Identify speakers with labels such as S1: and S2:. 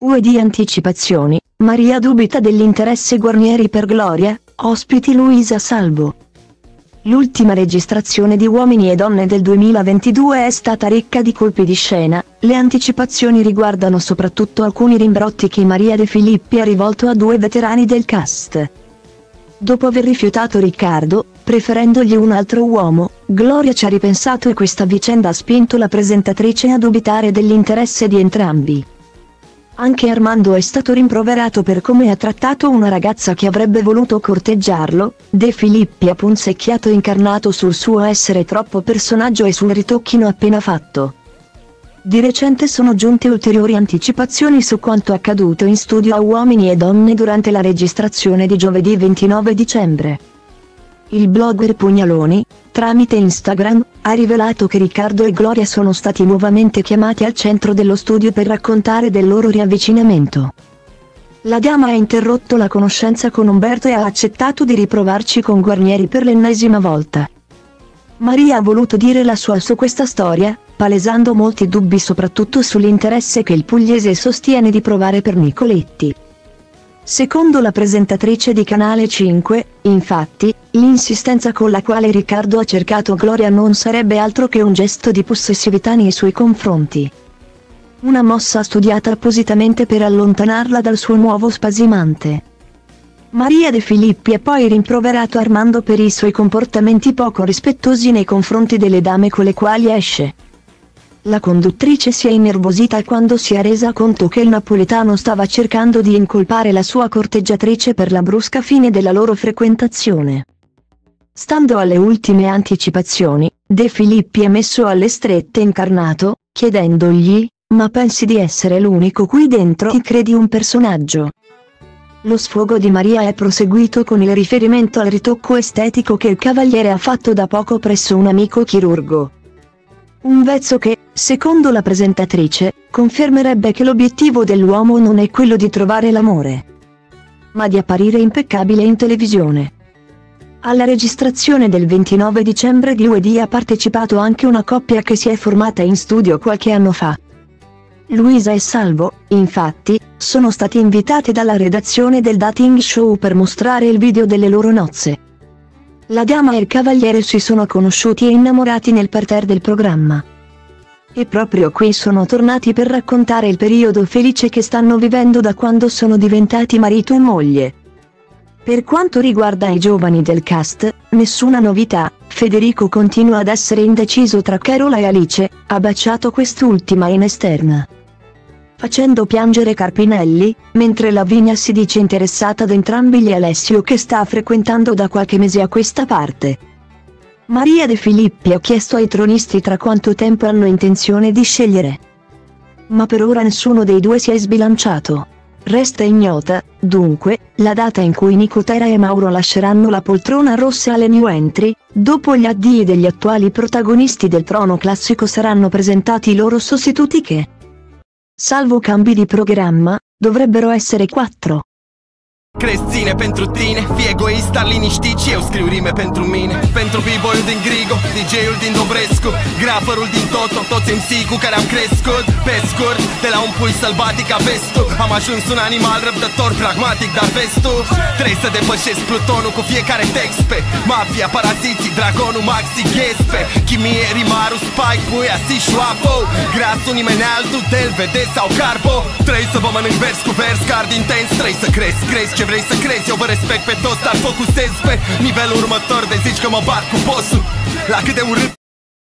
S1: UE di anticipazioni, Maria dubita dell'interesse Guarnieri per Gloria, ospiti Luisa Salvo. L'ultima registrazione di Uomini e Donne del 2022 è stata ricca di colpi di scena, le anticipazioni riguardano soprattutto alcuni rimbrotti che Maria De Filippi ha rivolto a due veterani del cast. Dopo aver rifiutato Riccardo, preferendogli un altro uomo, Gloria ci ha ripensato e questa vicenda ha spinto la presentatrice a dubitare dell'interesse di entrambi. Anche Armando è stato rimproverato per come ha trattato una ragazza che avrebbe voluto corteggiarlo, De Filippi ha punzecchiato incarnato sul suo essere troppo personaggio e sul ritocchino appena fatto. Di recente sono giunte ulteriori anticipazioni su quanto accaduto in studio a Uomini e Donne durante la registrazione di giovedì 29 dicembre. Il blogger Pugnaloni, tramite Instagram, ha rivelato che Riccardo e Gloria sono stati nuovamente chiamati al centro dello studio per raccontare del loro riavvicinamento. La dama ha interrotto la conoscenza con Umberto e ha accettato di riprovarci con Guarnieri per l'ennesima volta. Maria ha voluto dire la sua su questa storia, palesando molti dubbi soprattutto sull'interesse che il pugliese sostiene di provare per Nicoletti. Secondo la presentatrice di Canale 5, infatti, l'insistenza con la quale Riccardo ha cercato Gloria non sarebbe altro che un gesto di possessività nei suoi confronti. Una mossa studiata appositamente per allontanarla dal suo nuovo spasimante. Maria De Filippi ha poi rimproverato Armando per i suoi comportamenti poco rispettosi nei confronti delle dame con le quali esce. La conduttrice si è innervosita quando si è resa conto che il napoletano stava cercando di incolpare la sua corteggiatrice per la brusca fine della loro frequentazione. Stando alle ultime anticipazioni, De Filippi è messo alle strette incarnato, chiedendogli, ma pensi di essere l'unico qui dentro ti credi un personaggio? Lo sfogo di Maria è proseguito con il riferimento al ritocco estetico che il cavaliere ha fatto da poco presso un amico chirurgo. Un vezzo che, secondo la presentatrice, confermerebbe che l'obiettivo dell'uomo non è quello di trovare l'amore, ma di apparire impeccabile in televisione. Alla registrazione del 29 dicembre di UED ha partecipato anche una coppia che si è formata in studio qualche anno fa. Luisa e Salvo, infatti, sono stati invitati dalla redazione del dating show per mostrare il video delle loro nozze. La dama e il cavaliere si sono conosciuti e innamorati nel parterre del programma. E proprio qui sono tornati per raccontare il periodo felice che stanno vivendo da quando sono diventati marito e moglie. Per quanto riguarda i giovani del cast, nessuna novità, Federico continua ad essere indeciso tra Carola e Alice, ha baciato quest'ultima in esterna facendo piangere Carpinelli, mentre Lavinia si dice interessata ad entrambi gli Alessio che sta frequentando da qualche mese a questa parte. Maria De Filippi ha chiesto ai tronisti tra quanto tempo hanno intenzione di scegliere. Ma per ora nessuno dei due si è sbilanciato. Resta ignota, dunque, la data in cui Nicotera e Mauro lasceranno la poltrona rossa alle new entry, dopo gli addii degli attuali protagonisti del trono classico saranno presentati i loro sostituti che, Salvo cambi di programma, dovrebbero essere quattro.
S2: Crezi ține pentru tine Fii egoist, liniștit eu scriu rime pentru mine Pentru b-boy din Grigo, DJ-ul din Dobrescu Graferul din Toto, toți MC cu care am crescut Pe scurt, de la un pui sălbatic a vestul Am ajuns un animal răbdător, pragmatic, dar vestul Trebuie să depășesc plutonul cu fiecare text pe Mafia, paraziții, dragonul, maxi, ghespe Chimie, spike, puia, si, șoapo Grasul, nimeni altul, del, vede sau carbo. Trebuie să vă mănânc vers cu vers, card intens. Trebuie să crezi, crezi ce vrei să crezi. Eu vă respect pe toți, dar focusez pe nivelul următor De zici că mă bat cu bossul La cât de urât